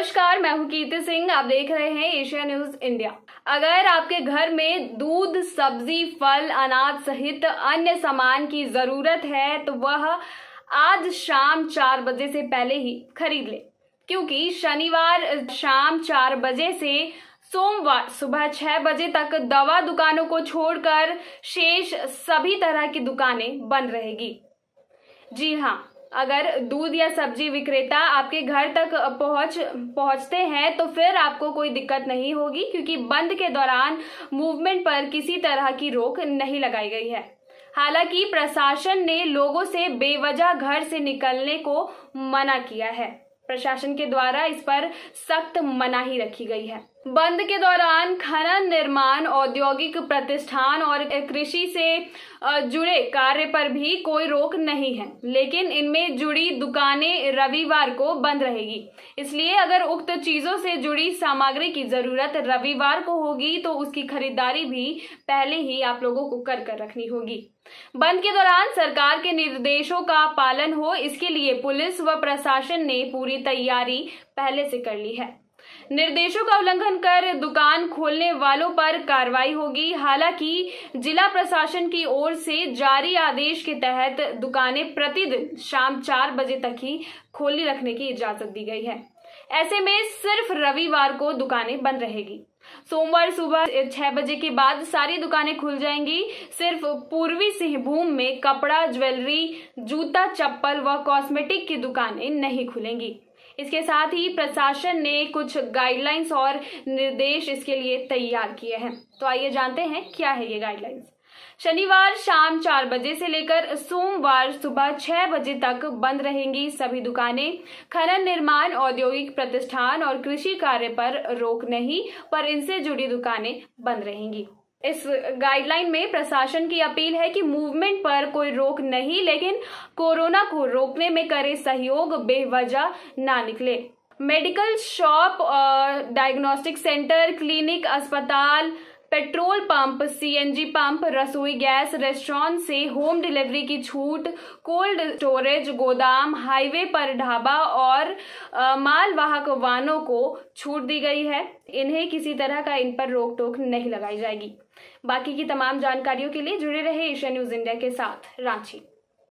मैं हूँ कीर्ति सिंह। आप देख रहे हैं एशिया न्यूज़ इंडिया। अगर आपके घर में दूध, सब्ज़ी, फल, अनाज सहित अन्य सामान की ज़रूरत है तो वह आज शाम चार बजे से पहले ही खरीद ले। क्योंकि शनिवार शाम चार बजे से सोमवार सुबह छह बजे तक दवा दुकानों को छोड़कर शेष सभी तरह की दुकानें बंद रहेगी। जी हाँ अगर दूध या सब्ज़ी विक्रेता आपके घर तक पहुँच, पहुँचते हैं तो फिर आपको कोई दिक्कत नहीं होगी, क्योंकि बंद के दौरान मूवमेंट पर किसी तरह की रोक नहीं लगाई गई है। हालाँकि प्रशासन ने लोगों से बेवजह घर से निकलने को मना किया है। प्रशासन के द्वारा इस पर सख्त मनाही रखी गई है। बंद के दौरान खनन, निर्माण, औद्योगिक प्रतिष्ठान और कृषि से जुड़े कार्य पर भी कोई रोक नहीं है। लेकिन इनमें जुड़ी दुकानें रविवार को बंद रहेगी। इसलिए अगर उक्त चीज़ों से जुड़ी सामग्री की ज़रूरत रविवार को होगी तो उसकी खरीदारी भी पहले ही आप लोगों को कर कर रखनी होगी। बंद के दौरान सरकार के निर्देशों का पालन हो, इसके लिए पुलिस व प्रशासन ने पूरी तैयारी पहले से कर ली है। निर्देशों का उल्लंघन कर दुकान खोलने वालों पर कार्रवाई होगी। हालाँकि जिला प्रशासन की ओर से जारी आदेश के तहत दुकानें प्रतिदिन शाम चार बजे तक ही खोली रखने की इजाज़त दी गई है। ऐसे में सिर्फ़ रविवार को दुकानें बंद रहेगी। सोमवार सुबह छह बजे के बाद सारी दुकानें खुल जाएँगी। सिर्फ़ पूर्वी सिंहभूम में कपड़ा, ज्वेलरी, जूता, चप्पल व कॉस्मेटिक की दुकानें नहीं खुलेंगी। इसके साथ ही प्रशासन ने कुछ गाइडलाइंस और निर्देश इसके लिए तैयार किए हैं। तो आइए जानते हैं क्या है ये गाइडलाइंस शनिवार शाम चार बजे से लेकर सोमवार सुबह छह बजे तक बंद रहेंगी सभी दुकानें। खनन निर्माण, औद्योगिक प्रतिष्ठान और कृषि कार्य पर रोक नहीं, पर इनसे जुड़ी दुकानें बंद रहेंगी। इस गाइडलाइन में प्रशासन की अपील है कि मूवमेंट पर कोई रोक नहीं, लेकिन कोरोना को रोकने में करे सहयोग, बेवजह ना निकले। Medical shop diagnostic centre, clinic, अस्पताल पेट्रोल पंप सीएनजी पंप, रसोई गैस, रेस्टोरेंट से होम डिलीवरी की छूट, कोल्ड स्टोरेज, गोदाम, हाईवे पर ढाबा और मालवाहक वाहनों को छूट दी गई है। इन्हें किसी तरह का इन पर रोक टोक नहीं लगाई जाएगी। बाकी की तमाम जानकारियों के लिए जुड़े रहे एशिया न्यूज़ इंडिया के साथ, रांची।